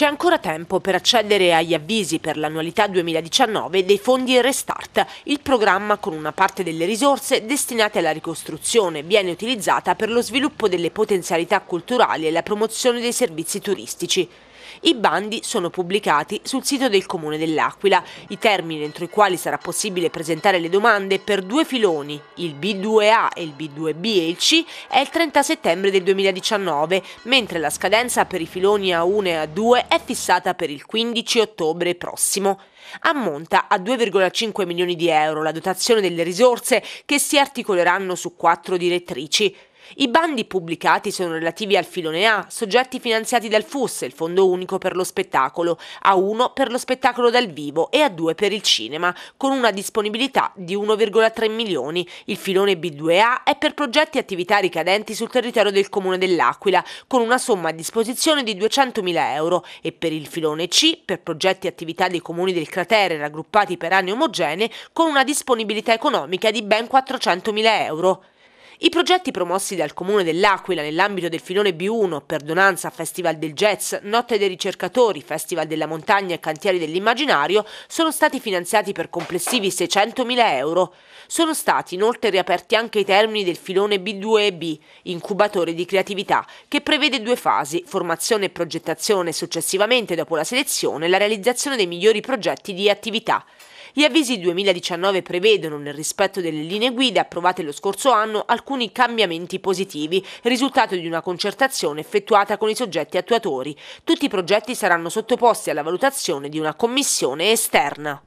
C'è ancora tempo per accedere agli avvisi per l'annualità 2019 dei fondi Restart. Il programma, con una parte delle risorse destinate alla ricostruzione, viene utilizzata per lo sviluppo delle potenzialità culturali e la promozione dei servizi turistici. I bandi sono pubblicati sul sito del Comune dell'Aquila. I termini entro i quali sarà possibile presentare le domande per due filoni, il B2A e il B2B e il C, è il 30 settembre del 2019, mentre la scadenza per i filoni A1 e A2 è fissata per il 15 ottobre prossimo. Ammonta a 2,5 milioni di euro la dotazione delle risorse che si articoleranno su quattro direttrici. I bandi pubblicati sono relativi al filone A, soggetti finanziati dal FUS, il Fondo Unico per lo Spettacolo, A1 per lo spettacolo dal vivo e A2 per il cinema, con una disponibilità di 1,3 milioni. Il filone B2A è per progetti e attività ricadenti sul territorio del Comune dell'Aquila, con una somma a disposizione di 200.000 euro, e per il filone C, per progetti e attività dei comuni del cratere raggruppati per anni omogenei, con una disponibilità economica di ben 400.000 euro. I progetti promossi dal Comune dell'Aquila nell'ambito del filone B1, Perdonanza, Festival del Jazz, Notte dei ricercatori, Festival della Montagna e Cantieri dell'Immaginario, sono stati finanziati per complessivi 600.000 euro. Sono stati inoltre riaperti anche i termini del filone B2 e B, incubatore di creatività, che prevede due fasi, formazione e progettazione e successivamente, dopo la selezione, la realizzazione dei migliori progetti di attività. Gli avvisi 2019 prevedono, nel rispetto delle linee guida approvate lo scorso anno, alcuni cambiamenti positivi, risultato di una concertazione effettuata con i soggetti attuatori. Tutti i progetti saranno sottoposti alla valutazione di una commissione esterna.